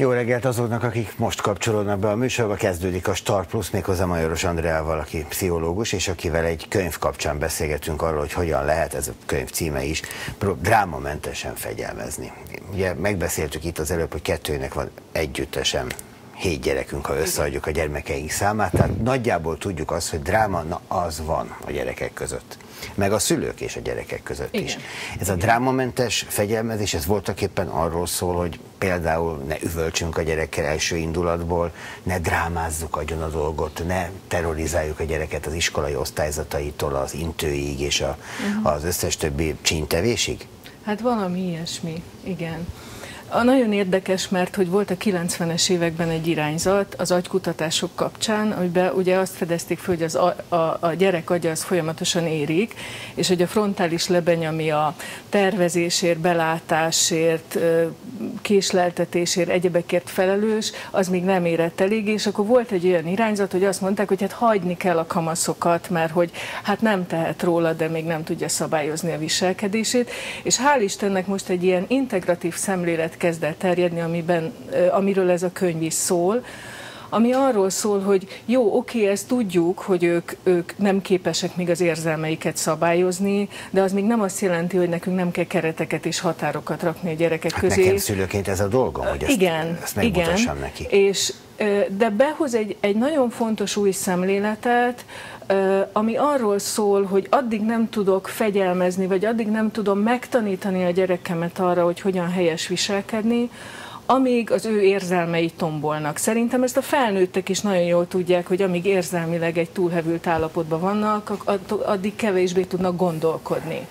Jó reggelt azoknak, akik most kapcsolódnak be a műsorba. Kezdődik a Star Plus, méghozzá Majoros Andreával, aki pszichológus, és akivel egy könyv kapcsán beszélgetünk arról, hogy hogyan lehet, ez a könyv címe is, drámamentesen fegyelmezni. Ugye megbeszéltük itt az előbb, hogy kettőnek van együttesen hét gyerekünk, ha összeadjuk a gyermekeink számát, tehát nagyjából tudjuk azt, hogy dráma, na az van a gyerekek között meg a szülők és a gyerekek között Igen. is. Ez a drámamentes fegyelmezés, ez voltak éppen arról szól, hogy például ne üvöltsünk a gyerekkel első indulatból, ne drámázzuk agyon a dolgot, ne terrorizáljuk a gyereket az iskolai osztályzataitól az intőig és a, uh-huh. az összes többi csíntevésig? Hát valami ilyesmi, igen. A nagyon érdekes, mert hogy volt a 90-es években egy irányzat az agykutatások kapcsán, amiben ugye azt fedezték fel, hogy az a, a, a gyerek agya az folyamatosan érik, és hogy a frontális lebeny, ami a tervezésért, belátásért, késleltetésért, egyebekért felelős, az még nem érett elég, és akkor volt egy olyan irányzat, hogy azt mondták, hogy hát hagyni kell a kamaszokat, mert hogy hát nem tehet róla, de még nem tudja szabályozni a viselkedését, és hál' Istennek most egy ilyen integratív szemlélet kezd el terjedni, amiben, amiről ez a könyv is szól, ami arról szól, hogy jó, oké, ezt tudjuk, hogy ők, ők nem képesek még az érzelmeiket szabályozni, de az még nem azt jelenti, hogy nekünk nem kell kereteket és határokat rakni a gyerekek hát közé. Nekem szülőként ez a dolgom, hogy ezt, igen, ezt igen, neki. És, de behoz egy, egy nagyon fontos új szemléletet, ami arról szól, hogy addig nem tudok fegyelmezni, vagy addig nem tudom megtanítani a gyerekemet arra, hogy hogyan helyes viselkedni, amíg az ő érzelmei tombolnak. Szerintem ezt a felnőttek is nagyon jól tudják, hogy amíg érzelmileg egy túlhevült állapotban vannak, addig kevésbé tudnak gondolkodni.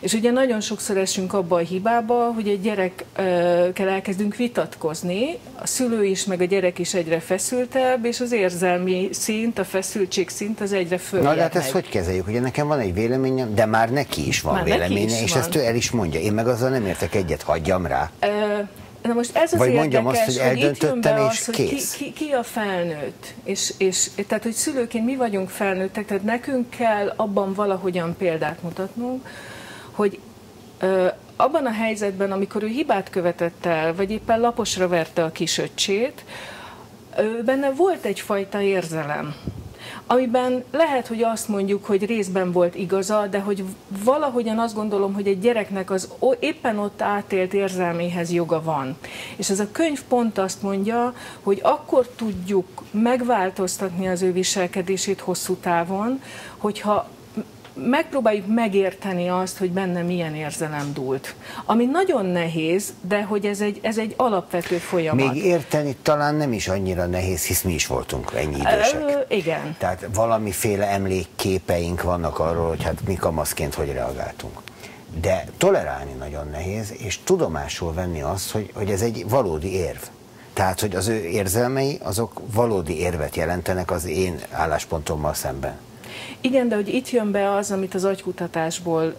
És ugye nagyon sokszor esünk abba a hibába, hogy egy gyerekkel elkezdünk vitatkozni, a szülő is, meg a gyerek is egyre feszültebb, és az érzelmi szint, a feszültség szint az egyre följebb Na de hát ezt hogy kezeljük? Ugye nekem van egy véleményem, de már neki is van már véleménye, is és van. ezt ő el is mondja. Én meg azzal nem értek egyet, hagyjam rá. Na most ez az Vagy érdekes, mondjam azt, hogy eldöntöttem, és az, kész. Ki, ki, ki a felnőtt? És, és, tehát, hogy szülőként mi vagyunk felnőttek, tehát nekünk kell abban valahogyan példát mutatnunk, hogy ö, abban a helyzetben, amikor ő hibát követett el, vagy éppen laposra verte a kisöccsét, ö, benne volt egyfajta érzelem amiben lehet, hogy azt mondjuk, hogy részben volt igaza, de hogy valahogyan azt gondolom, hogy egy gyereknek az éppen ott átélt érzelméhez joga van. És ez a könyv pont azt mondja, hogy akkor tudjuk megváltoztatni az ő viselkedését hosszú távon, hogyha megpróbáljuk megérteni azt, hogy benne milyen érzelem dúlt. Ami nagyon nehéz, de hogy ez egy, ez egy alapvető folyamat. Még érteni talán nem is annyira nehéz, hisz mi is voltunk ennyi idősek. Ö, igen. Tehát valamiféle emlékképeink vannak arról, hogy hát mi kamaszként hogy reagáltunk. De tolerálni nagyon nehéz, és tudomásul venni azt, hogy, hogy ez egy valódi érv. Tehát, hogy az ő érzelmei, azok valódi érvet jelentenek az én álláspontommal szemben. Igen, de hogy itt jön be az, amit az agykutatásból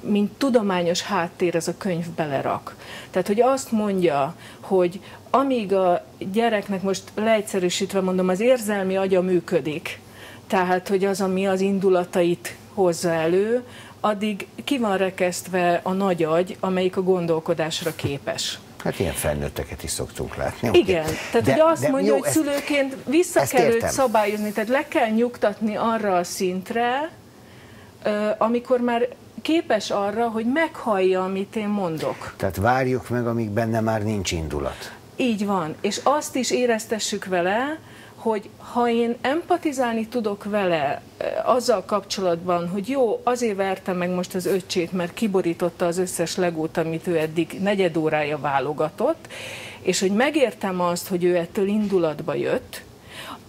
mint tudományos háttér ez a könyv belerak. Tehát, hogy azt mondja, hogy amíg a gyereknek most leegyszerűsítve mondom, az érzelmi agya működik, tehát, hogy az, ami az indulatait hozza elő, addig ki van rekesztve a nagy agy, amelyik a gondolkodásra képes. Hát ilyen felnőtteket is szoktunk látni. Igen, okay. tehát de, hogy azt de, mondja, jó, hogy szülőként vissza kell értem. őt szabályozni, tehát le kell nyugtatni arra a szintre, amikor már képes arra, hogy meghallja, amit én mondok. Tehát várjuk meg, amíg benne már nincs indulat. Így van, és azt is éreztessük vele, hogy ha én empatizálni tudok vele azzal kapcsolatban, hogy jó, azért verte meg most az öccsét, mert kiborította az összes legót, amit ő eddig negyed órája válogatott, és hogy megértem azt, hogy ő ettől indulatba jött,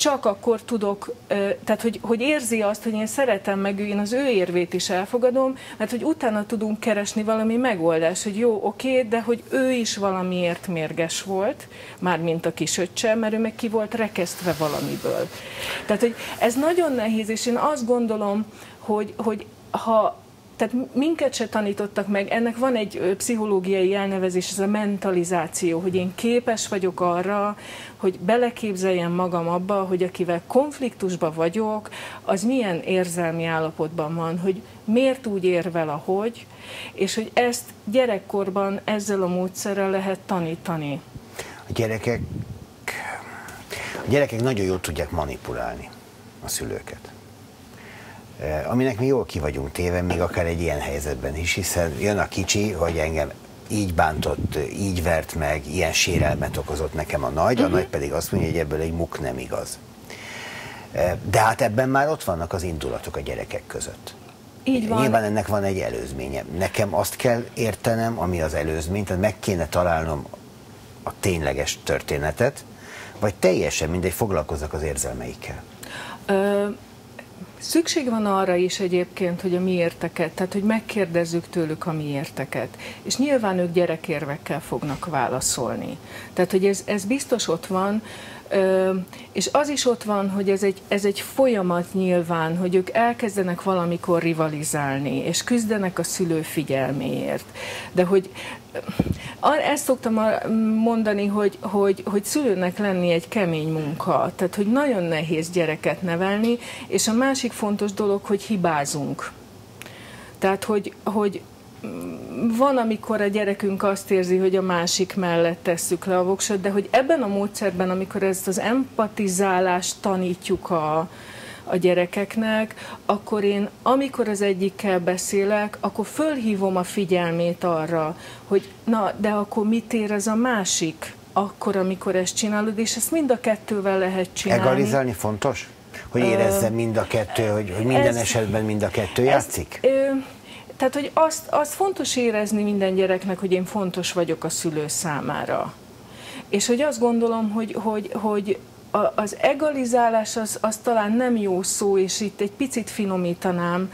csak akkor tudok, tehát hogy, hogy érzi azt, hogy én szeretem meg, én az ő érvét is elfogadom, mert hogy utána tudunk keresni valami megoldást, hogy jó, oké, de hogy ő is valamiért mérges volt, már mint a kisöccse, mert ő meg ki volt rekesztve valamiből. Tehát, hogy ez nagyon nehéz, és én azt gondolom, hogy, hogy ha tehát minket se tanítottak meg, ennek van egy pszichológiai elnevezés, ez a mentalizáció, hogy én képes vagyok arra, hogy beleképzeljem magam abba, hogy akivel konfliktusba vagyok, az milyen érzelmi állapotban van, hogy miért úgy érvel, ahogy, és hogy ezt gyerekkorban ezzel a módszerrel lehet tanítani. A gyerekek, a gyerekek nagyon jól tudják manipulálni a szülőket. Aminek mi jól ki vagyunk téve, még akár egy ilyen helyzetben is, hiszen jön a kicsi, hogy engem így bántott, így vert meg, ilyen sérelmet okozott nekem a nagy, a uh-huh. nagy pedig azt mondja, hogy ebből egy muk nem igaz. De hát ebben már ott vannak az indulatok a gyerekek között. Így van. Nyilván ennek van egy előzménye. Nekem azt kell értenem, ami az előzmény, tehát meg kéne találnom a tényleges történetet, vagy teljesen mindegy, foglalkoznak az érzelmeikkel. Ö, Szükség van arra is egyébként, hogy a miérteket, tehát hogy megkérdezzük tőlük a miérteket. És nyilván ők gyerekérvekkel fognak válaszolni. Tehát, hogy ez, ez biztos ott van, és az is ott van, hogy ez egy, ez egy folyamat nyilván, hogy ők elkezdenek valamikor rivalizálni, és küzdenek a szülő figyelméért. De hogy ezt szoktam mondani, hogy, hogy, hogy szülőnek lenni egy kemény munka, tehát hogy nagyon nehéz gyereket nevelni, és a másik fontos dolog, hogy hibázunk. Tehát, hogy, hogy van, amikor a gyerekünk azt érzi, hogy a másik mellett tesszük le a voksot, de hogy ebben a módszerben, amikor ezt az empatizálást tanítjuk a, a gyerekeknek, akkor én, amikor az egyikkel beszélek, akkor fölhívom a figyelmét arra, hogy na, de akkor mit ér ez a másik? akkor, amikor ezt csinálod, és ezt mind a kettővel lehet csinálni. Egalizálni fontos? Hogy érezze mind a kettő, hogy, hogy minden ez, esetben mind a kettő játszik? Ez, ö, tehát, hogy azt, azt fontos érezni minden gyereknek, hogy én fontos vagyok a szülő számára. És hogy azt gondolom, hogy, hogy, hogy az egalizálás az, az talán nem jó szó, és itt egy picit finomítanám,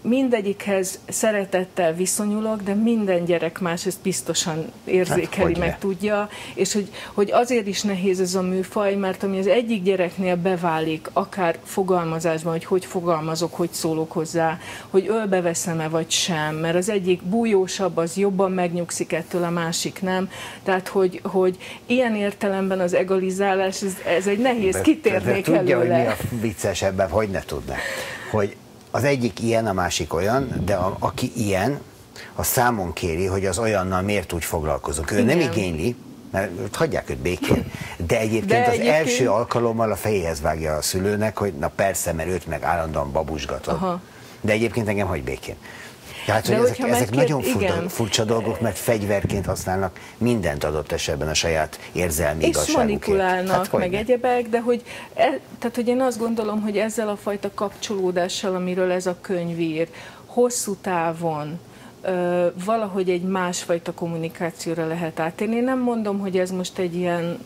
mindegyikhez szeretettel viszonyulok, de minden gyerek más ezt biztosan érzékeli, hát, meg tudja, és hogy, hogy azért is nehéz ez a műfaj, mert ami az egyik gyereknél beválik, akár fogalmazásban, hogy hogy fogalmazok, hogy szólok hozzá, hogy ölbeveszem-e vagy sem, mert az egyik bújósabb, az jobban megnyugszik ettől, a másik nem. Tehát, hogy, hogy ilyen értelemben az egalizálás, ez, ez egy nehéz, de, kitérnék de, de tudja, előle. hogy mi a vicces ebben, hogy ne tudná. Hogy az egyik ilyen, a másik olyan, de a, aki ilyen, a számon kéri, hogy az olyannal miért úgy foglalkozunk. Ő Igen. nem igényli, mert hagyják őt békén. De egyébként De az egyébként... első alkalommal a fejéhez vágja a szülőnek, hogy na persze, mert őt meg állandóan babusgatod. Aha. De egyébként engem hagy békén. Tehát, hogy ezek, ezek megkér... nagyon furcsa, furcsa dolgok, mert fegyverként használnak mindent adott esetben a saját érzelmi És manipulálnak, hát, meg ne? egyebek, de hogy, e, tehát, hogy én azt gondolom, hogy ezzel a fajta kapcsolódással, amiről ez a könyv ír, hosszú távon ö, valahogy egy másfajta kommunikációra lehet átérni. Én nem mondom, hogy ez most egy ilyen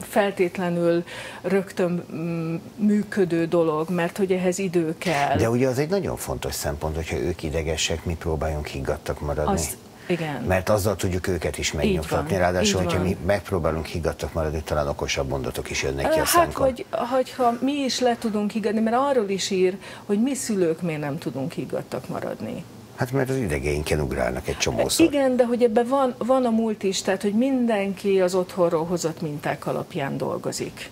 feltétlenül rögtön mm, működő dolog, mert hogy ehhez idő kell. De ugye az egy nagyon fontos szempont, hogyha ők idegesek, mi próbáljunk higgadtak maradni. Az, igen. Mert azzal tudjuk őket is megnyugtatni. Ráadásul, hogyha mi megpróbálunk higgadtak maradni, talán okosabb mondatok is jönnek ki a Hát, hogy, hogyha mi is le tudunk higgadni, mert arról is ír, hogy mi szülők miért nem tudunk higgadtak maradni. Hát mert az idegeinken ugrálnak egy csomószor. Igen, de hogy ebben van, van a múlt is, tehát hogy mindenki az otthonról hozott minták alapján dolgozik.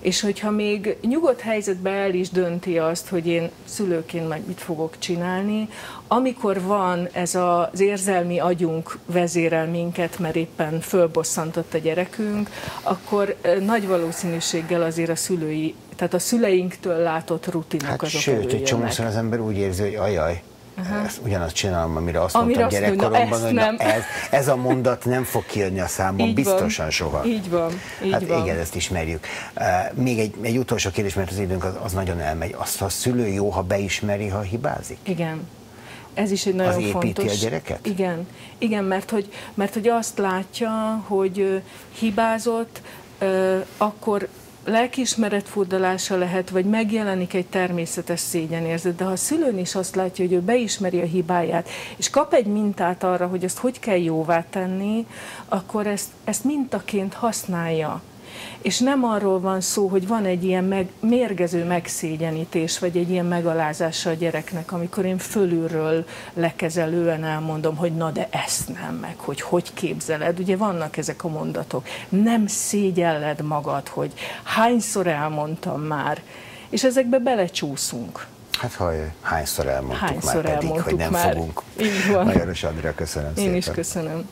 És hogyha még nyugodt helyzetben el is dönti azt, hogy én szülőként meg mit fogok csinálni, amikor van ez az érzelmi agyunk vezérel minket, mert éppen fölbosszantott a gyerekünk, akkor nagy valószínűséggel azért a szülői, tehát a szüleinktől látott rutinok hát azok Sőt, egy csomószor az ember úgy érzi, hogy ajaj, Aha. Ezt ugyanazt csinálom, amire azt amire mondtam azt gyerekkoromban, hogy na, ez, ez a mondat nem fog kijönni a számon, biztosan van. soha. Így van. Így hát van. igen, ezt ismerjük. Uh, még egy, egy utolsó kérdés, mert az időnk az, az nagyon elmegy. Azt a szülő jó, ha beismeri, ha hibázik? Igen. Ez is egy nagyon az fontos. a gyereket? Igen, igen mert, hogy, mert hogy azt látja, hogy hibázott, akkor lelkiismeret furdalása lehet, vagy megjelenik egy természetes szégyenérzet, de ha a szülőn is azt látja, hogy ő beismeri a hibáját, és kap egy mintát arra, hogy ezt hogy kell jóvá tenni, akkor ezt, ezt mintaként használja És nem arról van szó, hogy van egy ilyen meg, mérgező megszégyenítés, vagy egy ilyen megalázása a gyereknek, amikor én fölülről lekezelően elmondom, hogy na de ezt nem, meg hogy hogy képzeled. Ugye vannak ezek a mondatok. Nem szégyelled magad, hogy hányszor elmondtam már, és ezekbe belecsúszunk. Hát haj, hányszor elmondtuk Hányszor már pedig, elmondtuk hogy nem már. fogunk. Így van. Majoros Andrea, köszönöm Én szépen. is köszönöm.